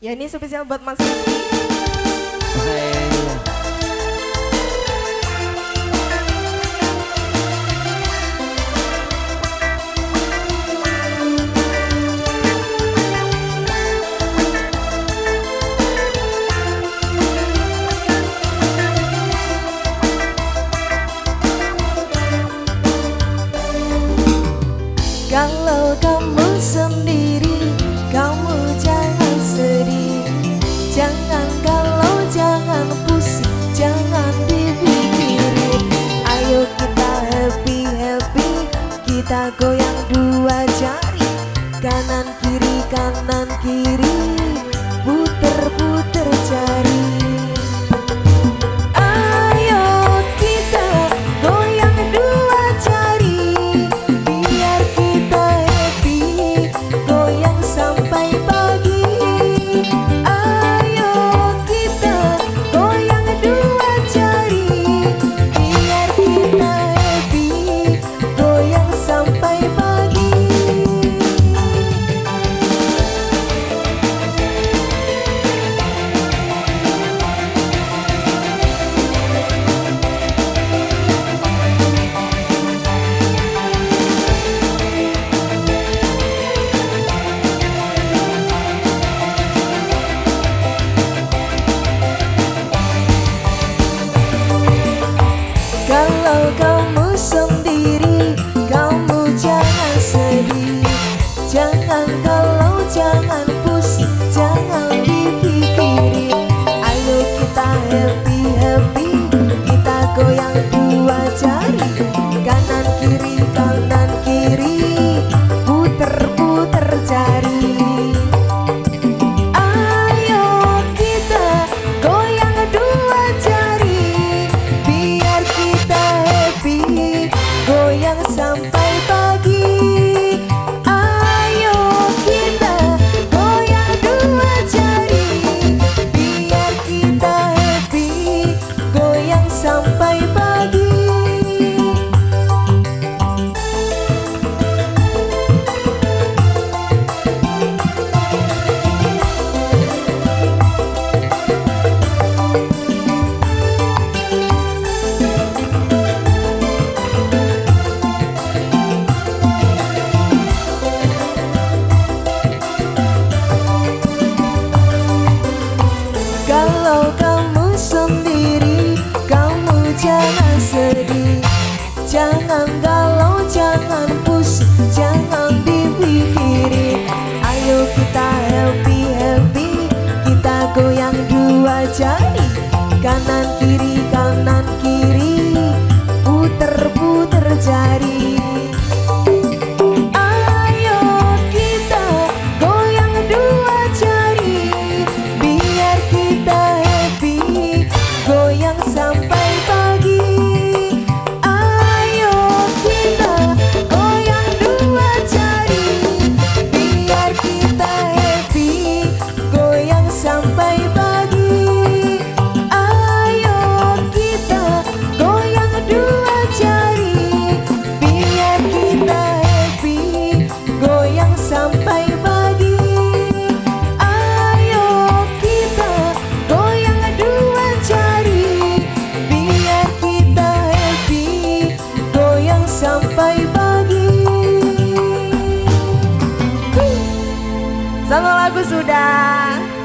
Ya ini spesial buat Mas. Kalau kamu sendiri, kamu Jangan kalau jangan pusing Jangan dipikirin. Ayo kita happy-happy Kita goyang dua jari. Kanan kiri kanan kiri. Somebody. berjari kanan kiri Satu lagu sudah.